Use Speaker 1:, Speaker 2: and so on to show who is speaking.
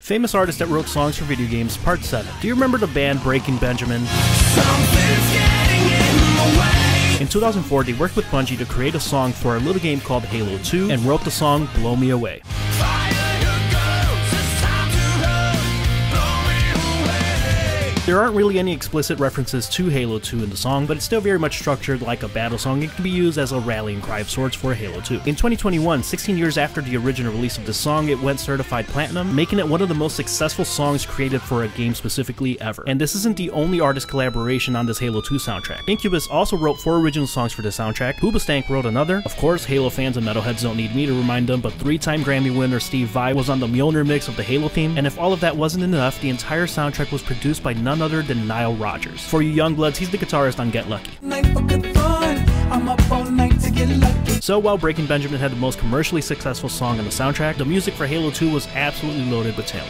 Speaker 1: Famous artists that wrote songs for video games, Part 7. Do you remember the band Breaking Benjamin? In 2004, they worked with Bungie to create a song for a little game called Halo 2 and wrote the song Blow Me Away. There aren't really any explicit references to Halo 2 in the song, but it's still very much structured like a battle song and can be used as a rallying cry of sorts for Halo 2. In 2021, 16 years after the original release of the song, it went certified platinum, making it one of the most successful songs created for a game specifically ever. And this isn't the only artist collaboration on this Halo 2 soundtrack. Incubus also wrote four original songs for the soundtrack, Hoobastank wrote another, of course Halo fans and metalheads don't need me to remind them, but three-time Grammy winner Steve Vai was on the Mjolnir mix of the Halo theme, and if all of that wasn't enough, the entire soundtrack was produced by none other than Nile Rodgers. For you young bloods, he's the guitarist on Get Lucky. So while Breaking Benjamin had the most commercially successful song on the soundtrack, the music for Halo 2 was absolutely loaded with talent.